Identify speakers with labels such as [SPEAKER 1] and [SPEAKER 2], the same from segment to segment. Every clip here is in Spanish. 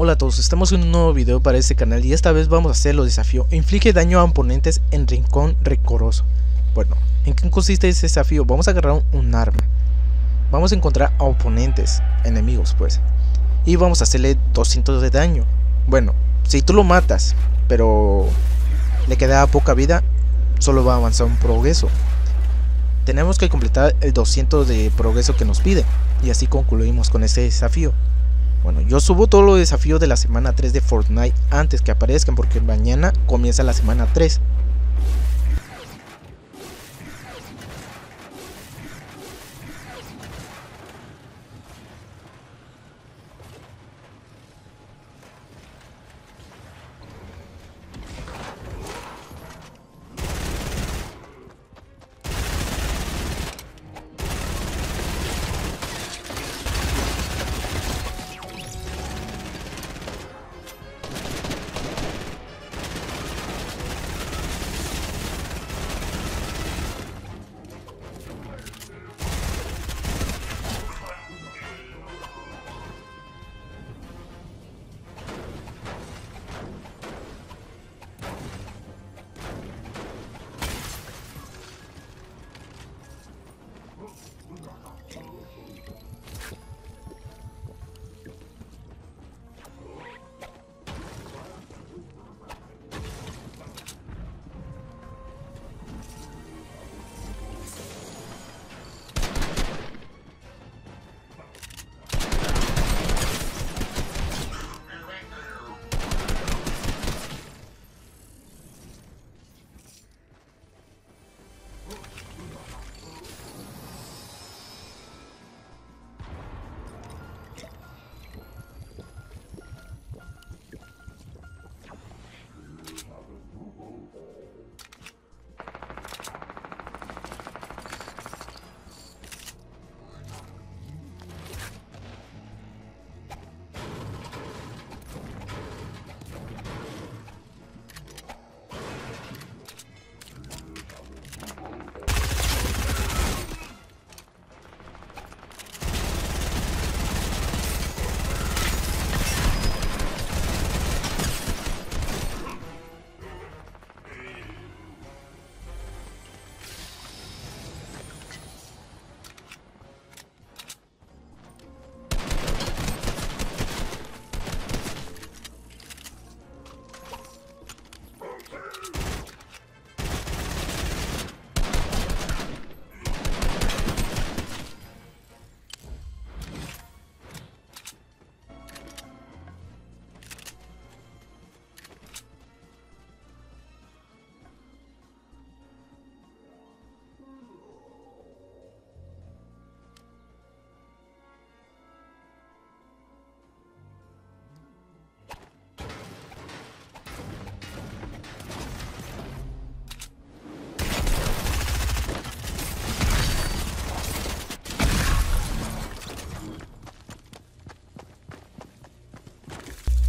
[SPEAKER 1] Hola a todos, estamos en un nuevo video para este canal y esta vez vamos a hacer los desafíos. Inflige daño a oponentes en rincón recoroso. Bueno, ¿en qué consiste ese desafío? Vamos a agarrar un, arma. Vamos a encontrar a oponentes, enemigos pues. Y vamos a hacerle 200 de daño. Bueno, si tú lo matas, pero le queda poca vida Solo va a avanzar un progreso. Tenemos que completar el 200 de progreso que nos pide. Y así concluimos con este desafío bueno, yo subo todos los desafíos de la semana 3 de Fortnite antes que aparezcan porque mañana comienza la semana 3.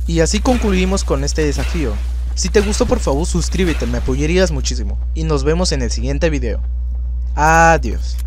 [SPEAKER 1] Y así concluimos con este desafío. Si te gustó por favor suscríbete, me apoyarías muchísimo. Y nos vemos en el siguiente video. Adiós.